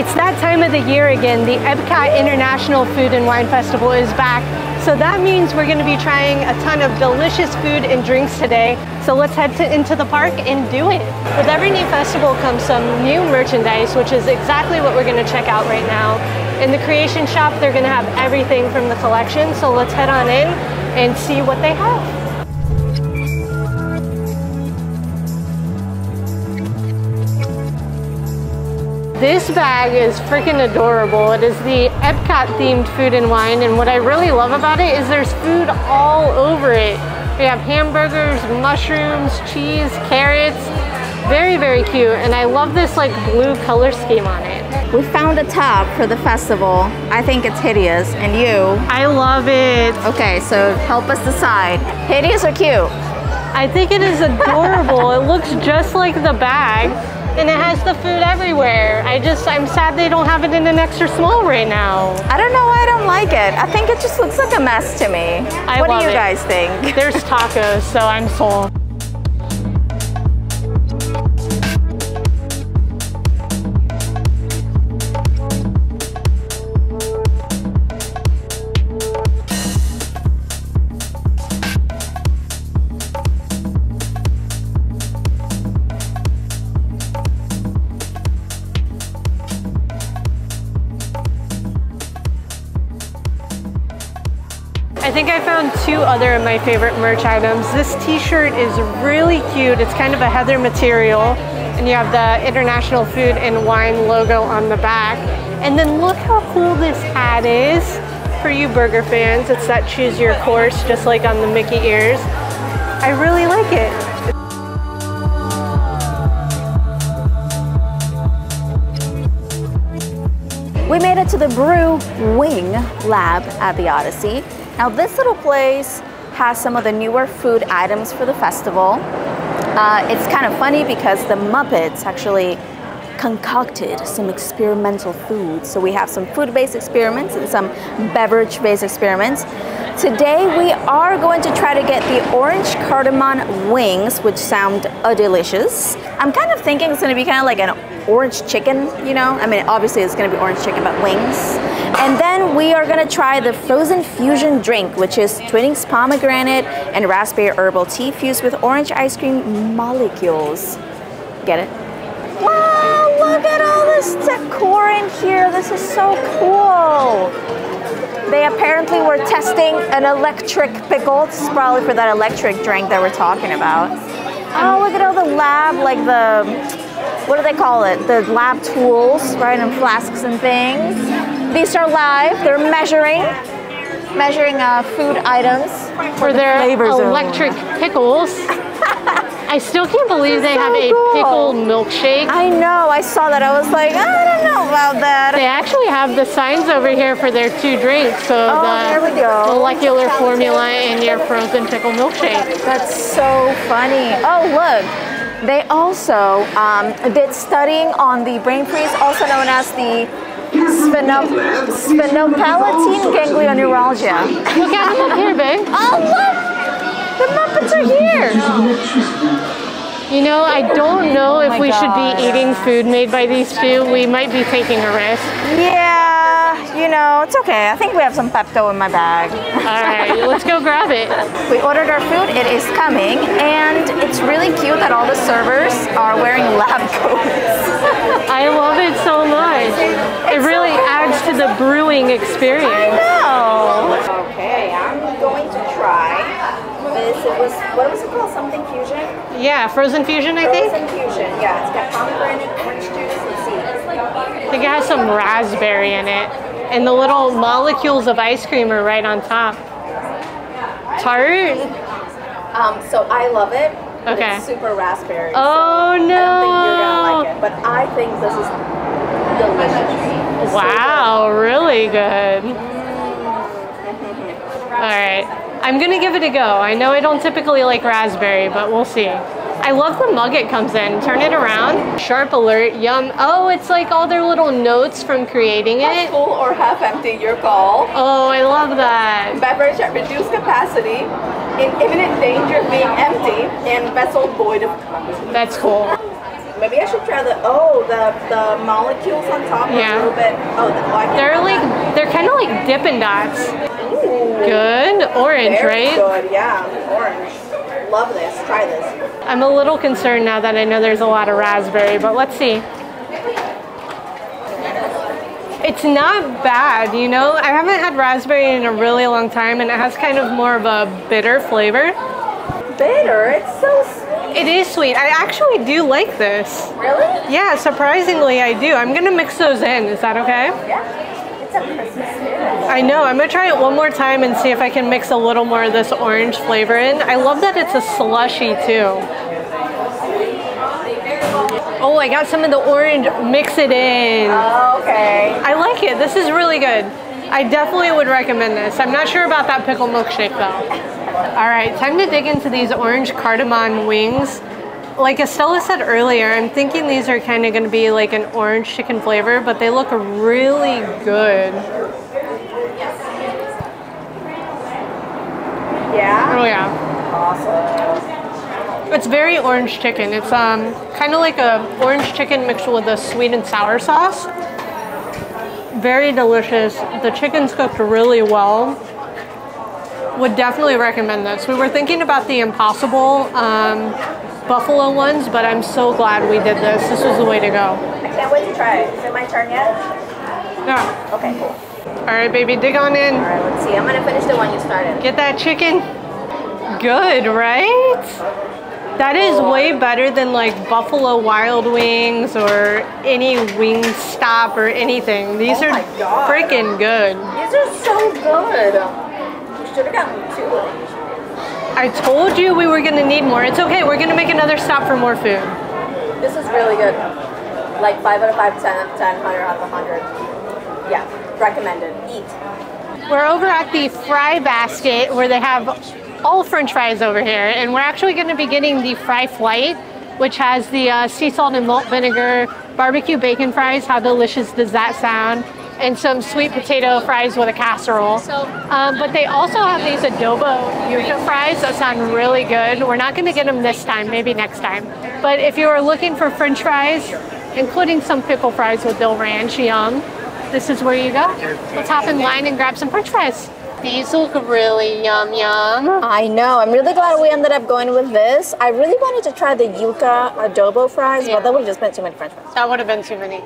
It's that time of the year again. The Epcot International Food and Wine Festival is back. So that means we're gonna be trying a ton of delicious food and drinks today. So let's head to, into the park and do it. With every new festival comes some new merchandise, which is exactly what we're gonna check out right now. In the creation shop, they're gonna have everything from the collection. So let's head on in and see what they have. This bag is freaking adorable. It is the Epcot themed food and wine and what I really love about it is there's food all over it. We have hamburgers, mushrooms, cheese, carrots. Very, very cute and I love this like blue color scheme on it. We found a top for the festival. I think it's hideous and you? I love it. Okay, so help us decide. Hideous or cute? I think it is adorable. it looks just like the bag and it has the food everywhere. I just, I'm sad they don't have it in an extra small right now. I don't know why I don't like it. I think it just looks like a mess to me. I what do you it. guys think? There's tacos, so I'm sold. Two other of my favorite merch items. This t-shirt is really cute. It's kind of a heather material and you have the International Food and Wine logo on the back. And then look how cool this hat is for you burger fans. It's that choose your course, just like on the Mickey ears. I really like it. We made it to the Brew Wing Lab at the Odyssey. Now this little place has some of the newer food items for the festival. Uh, it's kind of funny because the Muppets actually concocted some experimental foods. So we have some food-based experiments and some beverage-based experiments. Today we are going to try to get the orange cardamom wings, which sound uh, delicious. I'm kind of thinking it's gonna be kind of like an orange chicken, you know? I mean, obviously it's gonna be orange chicken, but wings. And then we are gonna try the frozen fusion drink, which is Twinings pomegranate and raspberry herbal tea fused with orange ice cream molecules. Get it? Wow, look at all this decor in here. This is so cool. They apparently were testing an electric pickle. Is probably for that electric drink that we're talking about. Oh, look at all the lab, like the, what do they call it? The lab tools, right, and flasks and things. These are live, they're measuring, measuring uh, food items. For their electric pickles. I still can't believe they so have a cool. pickle milkshake. I know, I saw that. I was like, I don't know about that. They actually have the signs over here for their two drinks. So Oh, the there we go. molecular formula and your frozen pickle milkshake. That's so funny. Oh, look. They also um, did studying on the brain freeze, also known as the spino- sphenopalatine ganglioneuralgia. Look at them up here, babe. Oh, look! The Muppets are here! You know, I don't know oh if Oh my we should be eating food made by these two. We might be taking a risk. Yeah, you know, it's okay. I think we have some Pepto in my bag. All right, let's go grab it. We ordered our food, it is coming, and it's really cute that all the servers are wearing lab coats. It really adds to the brewing experience. No. Okay, I'm going to try this. It was what was it called? Something fusion. Yeah, frozen fusion, I think. Frozen fusion. Yeah, it's got pomegranate, orange juice. Let's see. I think it has some raspberry in it. And the little molecules of ice cream are right on top. Tart? Um, so I love it. Okay. It's super raspberry. Oh no I don't think you're gonna like it, but I think this is delicious. Wow, really good. All right, I'm gonna give it a go. I know I don't typically like raspberry, but we'll see. I love the mug it comes in. Turn it around. Sharp alert, yum. Oh, it's like all their little notes from creating Half it. full or half empty, your call. Oh, I love that. Beverage at reduced capacity, in imminent danger of being empty, and vessel void of That's cool. Maybe I should try the oh the the molecules on top Yeah. a little bit. Oh, the, oh They're like that. they're kind of like Dippin' Dots. Ooh, Good, orange, very right? good. Yeah, orange. Love this. Try this. I'm a little concerned now that I know there's a lot of raspberry, but let's see. It's not bad, you know. I haven't had raspberry in a really long time, and it has kind of more of a bitter flavor. Bitter. It's so sweet. It is sweet. I actually do like this. Really? Yeah, surprisingly, I do. I'm gonna mix those in. Is that okay? Yeah. It's a Christmas. I know. I'm gonna try it one more time and see if I can mix a little more of this orange flavor in. I love that it's a slushy too. Oh, I got some of the orange. Mix it in. Oh, okay. I like it. This is really good. I definitely would recommend this. I'm not sure about that pickle milkshake though. All right, time to dig into these orange cardamom wings. Like Estella said earlier, I'm thinking these are kind of going to be like an orange chicken flavor, but they look really good. Yeah. Oh yeah. Awesome. It's very orange chicken. It's um kind of like a orange chicken mixed with a sweet and sour sauce. Very delicious. The chicken's cooked really well. Would definitely recommend this. We were thinking about the Impossible um, buffalo ones, but I'm so glad we did this. This was the way to go. I can't wait to try it. Is it my turn yet? Yeah. Okay, cool. All right, baby, dig on in. All right, let's see. I'm gonna finish the one you started. Get that chicken. Good, right? That is way better than like Buffalo Wild Wings or any wing stop or anything. These Oh are freaking good. These are so good. You should have gotten two. I told you we were gonna need more. It's okay, we're gonna make another stop for more food. This is really good. Like 5 out of 5, 10 out of 10, 100 out of 100. Yeah, recommended. Eat. We're over at the fry basket where they have all french fries over here, and we're actually going to be getting the fry flight, which has the uh, sea salt and malt vinegar barbecue bacon fries. How delicious does that sound? And some sweet potato fries with a casserole. Um, but they also have these adobo yuca fries that sound really good. We're not going to get them this time, maybe next time. But if you are looking for french fries, including some pickle fries with dill ranch, yum, this is where you go. Let's hop in line and grab some french fries. These look really yum yum. I know. I'm really glad we ended up going with this. I really wanted to try the yuca adobo fries, Yeah. but that would have just been too many french fries. That would have been too many.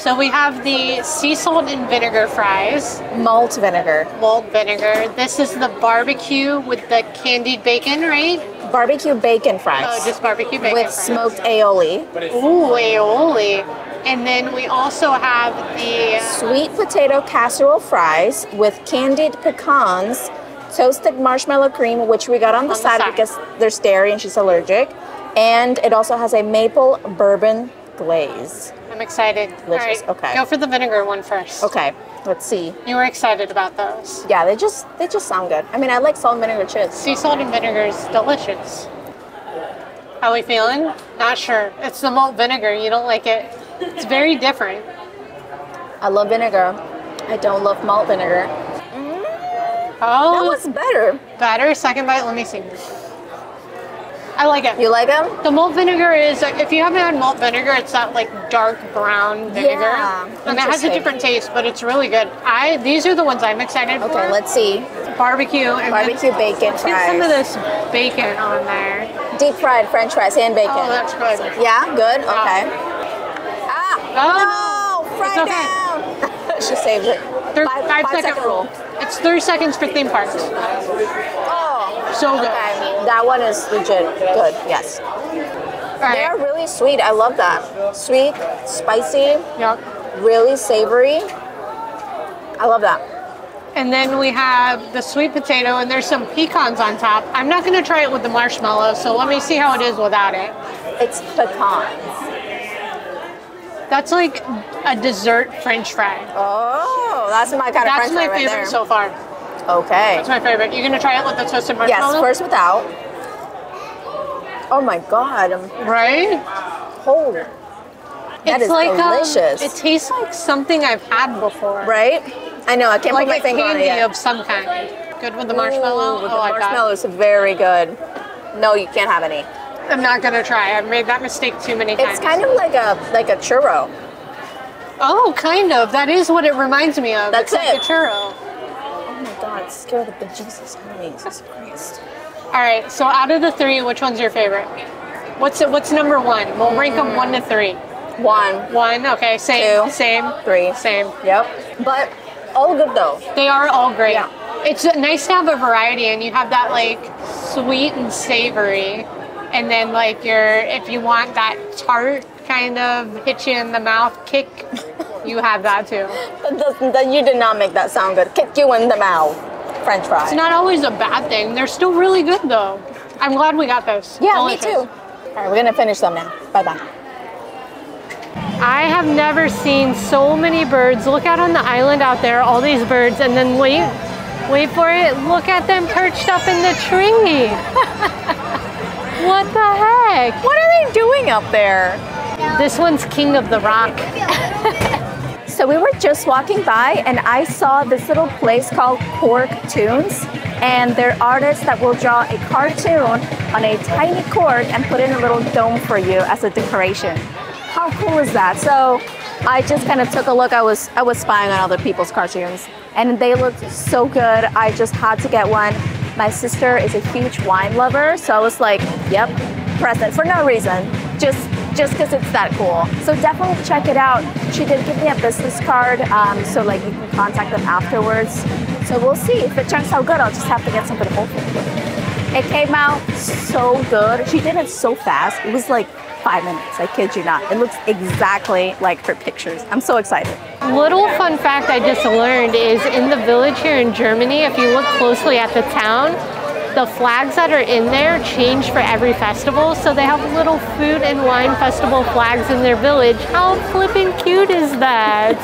So we have the sea salt and vinegar fries, Malt vinegar. malt vinegar. This is the barbecue with the candied bacon, right? Barbecue bacon fries. Oh, just barbecue bacon. with fries. smoked aioli. Ooh, aioli. And then we also have the uh, Sweet potato casserole fries with candied pecans, toasted marshmallow cream, which we got on the, the side, side. because there's dairy and she's allergic. And it also has a maple bourbon glaze. I'm excited. Delicious, All right, okay. Go for the vinegar one first. Okay, let's see. You were excited about those. Yeah, they just they just sound good. I mean, I like salt and vinegar chips. Sea salt and vinegar is delicious. How are we feeling? Not sure. It's the malt vinegar. You don't like it. It's very different. I love vinegar. I don't love malt vinegar. Mm. Oh, That was better. better. Second bite. Let me see. I like it. You like them? The malt vinegar is, if you haven't had malt vinegar, it's that like dark brown vinegar. Yeah, and it has a different taste, but it's really good. I These are the ones I'm excited for. Okay, let's see. Barbecue and Barbecue bacon let's get some of this bacon on there. Deep fried French fries and bacon. Oh, that's good. Yeah, good. Okay. Ah, Oh, no, fry it's okay. down. she saved it. Thir- Five- five five second second rule. It's 30 seconds for theme parks. Oh, So good. okay. That one is legit good. Yes. All They are really sweet. I love that. Sweet, spicy, Yep. really savory. I love that. And then we have the sweet potato, and there's some pecans on top. I'm not going to try it with the marshmallow, so let me see how it is without it. It's pecans. That's like a dessert French fry. Oh, that's my kind of That's French my fry right favorite there. so far. Okay. That's my favorite. You're gonna try it with the toasted marshmallow? Yes, first without. Oh my god. Right? Holy. That it's is like um, delicious. it tastes like something I've had before. Right? I know, I can't Like put my finger on it candy of some kind. Good with the marshmallow. Ooh, with oh, the I marshmallow is very good. No, you can't have any. I'm not gonna try. I've made that mistake too many times. It's kind of like a like a churro. Oh, kind of. That is what it reminds me of. That's it's like it. a churro. Oh my god, it scared the bejesus out of me. Jesus Christ. All right. So out of the three, which one's your favorite? What's it? What's number one? We'll rank them one to three. One, One. Okay. Same. Two. Same. three. Same. Yep. But all good though. They are all great. Yeah. It's nice to have a variety, and you have that like sweet and savory, and then like your if you want that tart kind of hit you in the mouth kick, you have that too. That, doesn't- that you did not make that sound good. Kick you in the mouth. French fry. It's not always a bad thing. They're still really good though. I'm glad we got those. yeah, Delicious. me too. All right, we're gonna finish them now. Bye bye. I have never seen so many birds. Look out on the island out there, all these birds, and then wait, wait for it. Look at them perched up in the tree. what the heck? What are they doing up there? This one's king of the rock. So we were just walking by and I saw this little place called Cork Toons and they're artists that will draw a cartoon on a tiny cork and put in a little dome for you as a decoration. How cool is that? So I just kind of took a look. I was I was spying on other people's cartoons and they looked so good. I just had to get one. My sister is a huge wine lover, so I was like, yep, present for no reason. Just just because it's that cool. So definitely check it out. She did give me a business card, um, so like you can contact them afterwards. So we'll see if it turns out good. I'll just have to get something to hold. It came out so good. She did it so fast. It was like five minutes. I kid you not. It looks exactly like her pictures. I'm so excited. Little fun fact I just learned is in the village here in Germany, if you look closely at the town, the flags that are in there change for every festival. So they have little food and wine festival flags in their village. How flippin' cute is that?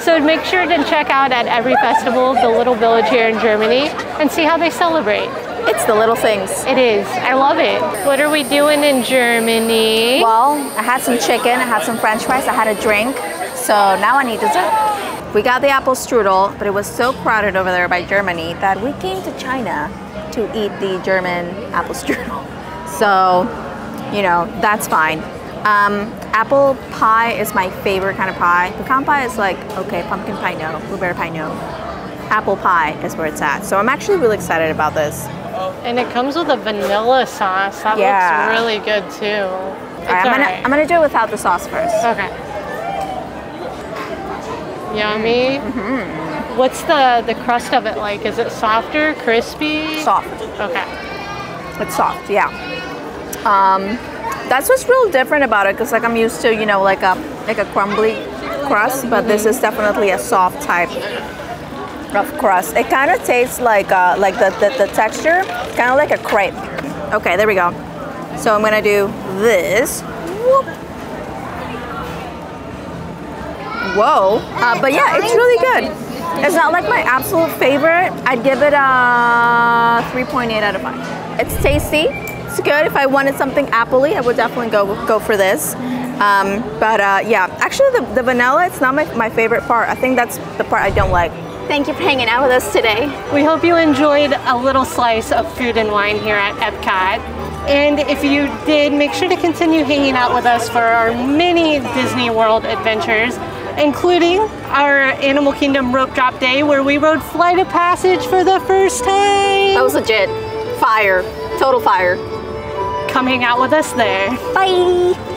so make sure to check out at every festival the little village here in Germany and see how they celebrate. It's the little things. It is. I love it. What are we doing in Germany? Well, I had some chicken, I had some french fries, I had a drink. So now I need dessert. We got the apple strudel, but it was so crowded over there by Germany that we came to China to eat the German apple strudel. So, you know, that's fine. Um, apple pie is my favorite kind of pie. Pecan pie is like, okay, pumpkin pie no, blueberry pie no. Apple pie is where it's at. So I'm actually really excited about this. And it comes with a vanilla sauce. That Yeah. looks really good too. All right, I'm gonna alright. I'm gonna do it without the sauce first. Okay. Yummy. Mm-hmm. What's the the crust of it like? Is it softer, crispy? Soft. Okay. It's soft, yeah. Um, that's what's real different about it, because like I'm used to, you know, like a like a crumbly crust, but this is definitely a soft type of crust. It kind of tastes like uh, like the, the, the texture, kind of like a crepe. Okay, there we go. So I'm gonna do this. Whoop. Whoa, uh, but yeah, it's really good. It's not like my absolute favorite. I'd give it a 3.8 out of 5. It's tasty. It's good. If I wanted something appley, I would definitely go go for this. Um, but uh, yeah, actually the, the vanilla, it's not my, my favorite part. I think that's the part I don't like. Thank you for hanging out with us today. We hope you enjoyed a little slice of food and wine here at Epcot. And if you did, make sure to continue hanging out with us for our many Disney World adventures, including our Animal Kingdom rope drop day where we rode Flight of Passage for the first time. That was legit. Fire. Total fire. Come hang out with us there. Bye.